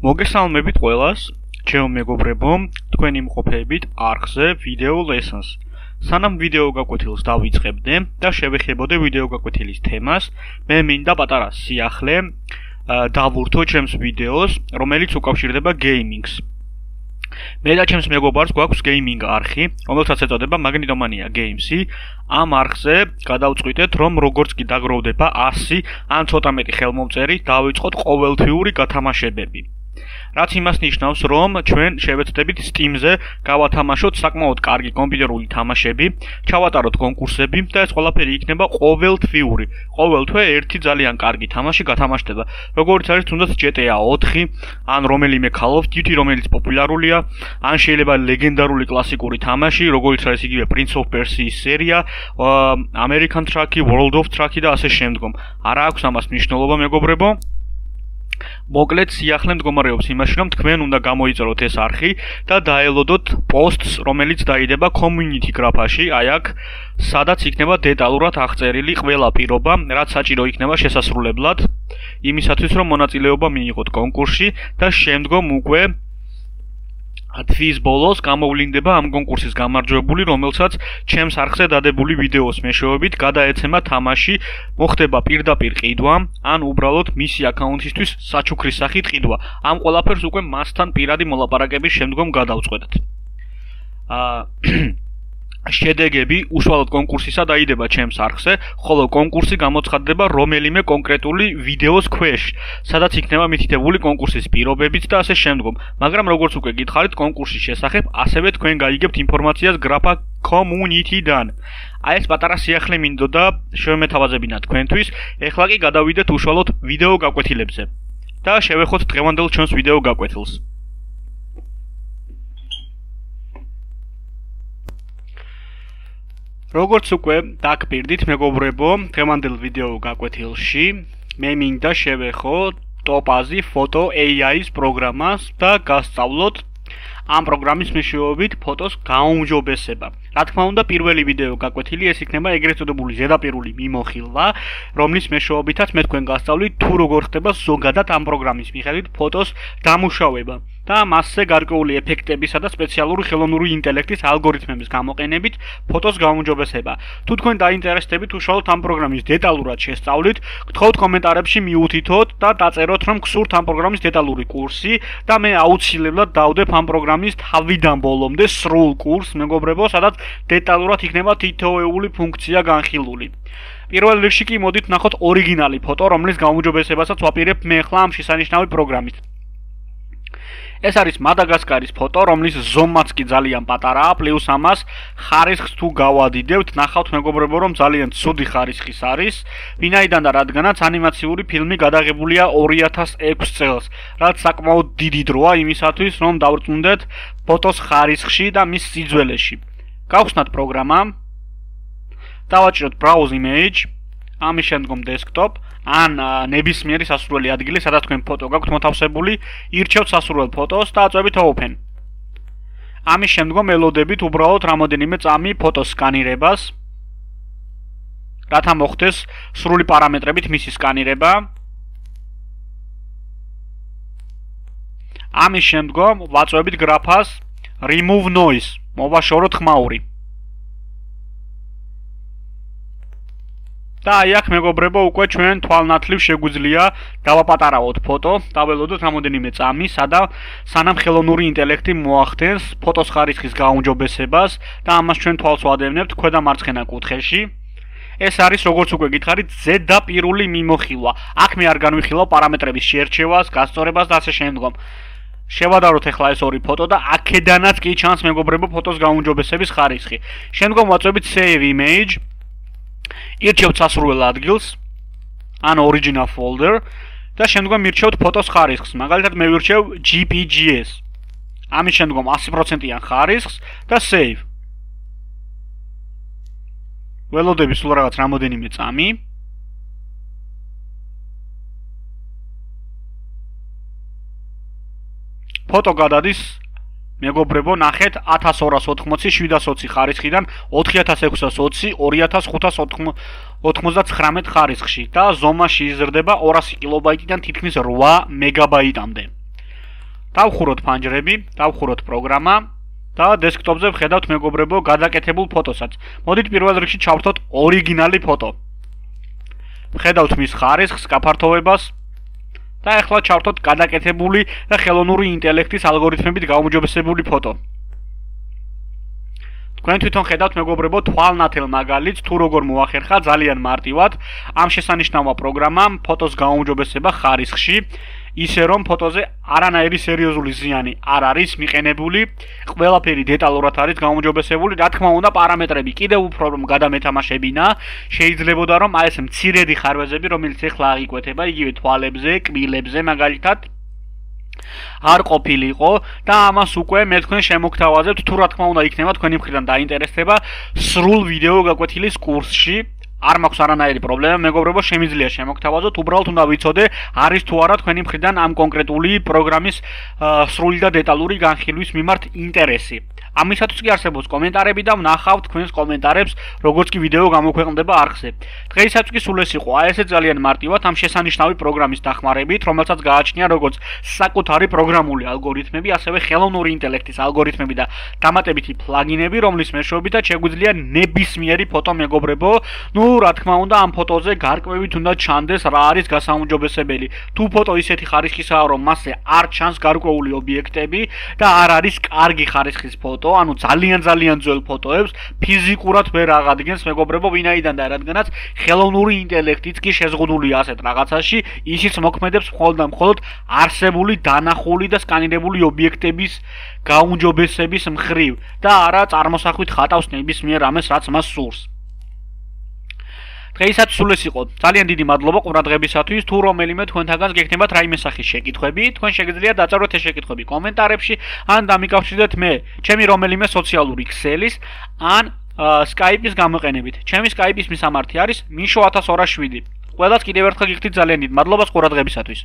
მოგესალმებით ყველას, ჩემო მეგობრებო, თქვენი მყოფებით არხზე ვიდეო ლესონს. სანამ ვიდეო გაკვეთილს დავიწყებდე და შევეხებოდე ვიდეო გაკვეთილის თემას, მე მინდა პატარა სიახლე დავურთო ჩემს ვიდეოს, რომელიც უკავშირდება გეიმინგს. მე და ჩემს მეგობარს გვაქვს გეიმინგ არხი, რომელსაც ეწოდება Magnetomanía Games-ი. ამ არხზე გადავწყვიტეთ, რომ როგორც კი დაგროვდება 100 ან ცოტა მეტი ხელმომწერი, დავიწყოთ ყოველთვიური გათამაშებები. რაც იმას ნიშნავს, რომ ჩვენ შევეცდებით Steam-ზე გავათამაშოთ საკმაოდ კარგი კომპიუტერული თამაშები, ჩავატაროთ კონკურსები და ეს ყველაფერი იქნება ყოველთვიური. ყოველ თვე ერთი ძალიან კარგი თამაში გათამაშდება. როგორც არის თუნდაც GTA 4 ან რომელიმე Call of Duty, რომელიც პოპულარულია, ან შეიძლება ლეგენდარული კლასიკური თამაში, როგორც არის იგივე Prince of Persia-ის სერია, American Truck, World of Truck და ასე შემდგომ. არა აქვს ამას მნიშვნელობა, მეგობრებო. მოკლედ სიახლე მდგომარეობს იმაში, რომ თქვენ უნდა გამოიწეროთ ეს არხი და დაელოდოთ პოსტს, რომელიც დაიდება community graph-ში, აი აქ, სადაც იქნება დეტალურად აღწერილი ყველა პირობა, რაც საჭირო იქნება შესასრულებლად იმისათვის, რომ მონაწილეობა მიიღოთ კონკურსში და შემდგომ უკვე ათვის ბოლოს გამოვლინდება ამ კონკურსის გამარჯვებული, რომელსაც ჩემს არხზე დადებული ვიდეოს მეშვეობით გადაეცემა თამაში, მოხდება პირდაპირ ყიდვა, ან უბრალოდ მისი აკაუნტისთვის საჩუქრის სახით ყიდვა. ამ ყველაფერს უკვე მასთან პირადი მოლაპარაკების შემდგომ გადავწყვეტთ. აა შედეგები უშუალოდ კონკურსისა დაიდება ჩემს არხზე, ხოლო კონკურსი გამოცხადდება რომელიმე კონკრეტული ვიდეოს ქვეშ, სადაც იქნება მითითებული კონკურსის პირობებიც და ასე შემდგომ. მაგრამ როგორც უკვე გითხარით კონკურსის შესახებ, ასევე თქვენ გაიგებთ ინფორმაციას Grappa Community-დან. აი ეს პატარა სიახლე მინდოდა შევმეთავაზებინა თქვენთვის. ეხლა კი გადავიდეთ უშუალოდ ვიდეო გაკვეთილებზე. და შევეხოთ დღევანდელ ჩვენს ვიდეო გაკვეთილს. როგორც უკვე დაგპირდით მეგობრებო, დღევანდელ ვიდეო გაკვეთილში მე მინდა შევეხო ტოპაზი ფოტო AI-ის პროგრამას და გასწავლოთ ამ პროგრამის მეშვეობით ფოტოს გაუმჯობესება. რა თქმა უნდა, პირველი ვიდეო გაკვეთილი ეს იქნება ეგრეთ წოდებული ზედაპირული მიმოხილვა, რომლის მეშვეობითაც მე თქვენ გასწავლით თუ როგორ ხდება ზოგადად ამ პროგრამის მიხედვით ფოტოს დამუშავება. და მასზე გარკვეული ეფექტებისა და სპეციალური ხელოვნური ინტელექტის ალგორითმების გამოყენებით ფოტოს გაუმჯობესება. თუ თქვენ დაინტერესდებით უშუალოდ ამ პროგრამის დეტალურად შესწავლით, გთხოვთ კომენტარებში მიუთითოთ და დაწეროთ, რომ გსურთ ამ პროგრამის დეტალური კურსი და მე აუცილებლად დავდებ ამ პროგრამის თავიდან ბოლომდე სრულ კურსს, მეგობრებო, სადაც დეტალურად იქნება თითოეული ფუნქცია განხილული. პირველ რიგში კი მოდით ნახოთ ორიგინალი ფოტო, რომლის გაუმჯობესებასაც ვაპირებ მე ხლა ამ შესანიშნავი პროგრამით. ეს არის მადაგასკარის ფოტო, რომლის ზომაც კი ძალიან პატარაა, პლუს ამას ხარისხს თუ გავადიდებთ, ნახავთ მეგობრებო, რომ ძალიან ცუდი ხარისხის არის. ვინაიდან და რადგანაც ანიმაციური ფილმი გადაღებულია 2006 წელს, რაც საკმაოდ დიდი დროა იმისათვის, რომ დავრწმუნდეთ ფოტოს ხარისხში და მის სიძველეში. გავხსნათ პროგრამა. დავაჭიროთ browse image, ამის შემდგომ desktop ან ნებისმიერი სასურველი ადგილი, სადაც თქვენ ფოტო გაქვთ მოთავსებული, ირჩევთ სასურველ ფოტოს და აწვევით open. ამის შემდგომ ელოდებით უბრალოდ რამოდენიმე წამი ფოტოს სკანირებას. რათა მოხდეს სრული პარამეტრებით მისი სკანირება. ამის შემდგომ ვაწვევით გრაფას remove noise, მოვაშოროთ ხმაური. და აი აქ მეგობრებო უკვე ჩვენ თვალნათლივ შეგვიძლია დავაპატარავოთ ფოტო, დაველოდოთ რამოდენიმე წამი, სადა სანამ ხელოვნური ინტელექტი მოახდენს ფოტოს ხარისხის გაუმჯობესებას და ამას ჩვენ თვალს ვადევნებთ ქვედა მარცხენა კუთხეში. ეს არის როგორც უკვე გითხარით ზედაპირული მიმოხილვა. აქ მე არ განვიხილავ პარამეტრების შეერჩევას, გასწორებას და ასე შემდგომ. შევადაროთ ახლა ეს ორი ფოტო და აქედანაც კი ჩანს მეგობრებო ფოტოს გაუმჯობესების ხარისხი. შემდგომ ვაწვევით save image ირჩევთ სასურველ ადგილს ან original folder და შემდგომ მირჩევთ ფოტოს ხარისხს. მაგალითად მე ვირჩევ GPGs. ამის შემდგომ 100%-იან ხარისხს და save. ველოდები სულ რაღაც რამოდენიმე წამი. ფოტო გადადის მეგობრებო, ნახეთ 1280-720 ხარისხიდან 4620 2599 ხარისხში და ზომაში იზრდება 200 კილობაიტიდან თითქმის 8 მეგაბაიტამდე. დავხუროთ ფანჯრები, დავხუროთ პროგრამა და დესკტოპზე ვხედავთ მეგობრებო გადაკეთებულ ფოტოსაც. მოდით პირველ რიგში ჩავრთოთ ორიგინალი ფოტო. ვხედავთ მის ხარისხს, გაფართოვებას და ახლა ჩავრთოთ გადაკეთებული და ხელოვნური ინტელექტის ალგორითმებით გაუმჯობესებული ფოტო. თქვენ თვითონ ხედავთ მეგობრებო თვალნათელ მაგალითს თუ როგორ მოახერხა ძალიან მარტივად ამ შესანიშნავმა პროგრამამ ფოტოს გაუმჯობესება ხარისხში ისე რომ ფოტოზე არანაირი სერიოზული ზიანი არ არის მიყენებული ყველაფერი დეტალურად არის გაუმჯობესებული რა თქმა უნდა პარამეტრები კიდევ უფრო რომ გადამეთამაშებინა შეიძლებოდა რომ აი ეს მცირედი ხარვეზები რომელიც ეხლა აღიკვეთება იგივე თვალებზე კბილებზე მაგალითად არ ყოფილიყო და ამას უკვე მე თქვენ შემოგთავაზებთ თუ რა თქმა უნდა იქნება თქვენი მხრიდან დაინტერესება სრულ ვიდეო გაკვეთილის კურსში არ მაქვს არანაირი პრობლემა, მეგობრებო, შემიძლია შემოგთავაზოთ, უბრალოდ უნდა ვიცოდე, არის თუ არა თქვენი მხრიდან ამ კონკრეტული პროგრამის სრული და დეტალური განხილვის მიმართ ინტერესი. ამისათვის კი არსებობს კომენტარები და ვნახავთ თქვენს კომენტარებს, როგორც კი ვიდეო გამოქვეყნდება არხზე. დღეისათვის კი სულ ეს იყო. აი ესე ძალიან მარტივად ამ შესანიშნავი პროგრამის დახმარებით, რომელსაც გააჩნია როგორც საკუთარი პროგრამული ალგორითმები, ასევე ხელოვნური ინტელექტის ალგორითმები და დამატებითი პლაგინები, რომლის მეშვეობითაც შეგვიძლია ნებისმიერი ფოტო მეგობრებო, ну, რა თქმა უნდა, ამ ფოტოზე გარკვევით უნდა ჩანდეს რა არის გასაუმჯობესებელი. თუ ფოტო ისეთი ხარისხისაა, რომ მასზე არ ჩანს გარკვეული ობიექტები და არ არის კარგი ხარისხის ფოტო, ფოტო, ანუ ძალიან ძალიან ძველ ფოტოებს ფიზიკურად ვერ აღადგენს მეგობრებო ვინაიდან და რადგანაც ხელოვნური ინტელექტიც კი შეზღუდულია ასეთ რაღაცაში, ისიც მოქმედებს მხოლოდ და მხოლოდ არსებული დანახული და სკანირებული ობიექტების გაუმჯობესების მხრივ და არა წარმოსახვით ხატავს ნებისმიერ ამას რაც მას სურს. დღეისაც სულ ეს იყო. ძალიან დიდი მადლობა ყურადღებისათვის. თუ რომელიმე თქვენთაგანს გექნებათ რაიმე სახის შეკითხვები, თქვენ შეგიძლიათ დაწაროთ ეს შეკითხვები კომენტარებში, ან დამიკავშირდეთ მე, ჩემი რომელიმე სოციალური ქსელის, ან Skype-ის გამოყენებით. ჩემი Skype-ის მისამართი არის misho1207. ყველას კიდევ ერთხელ გიხდით ძალიან დიდ მადლობას ყურადღებისათვის.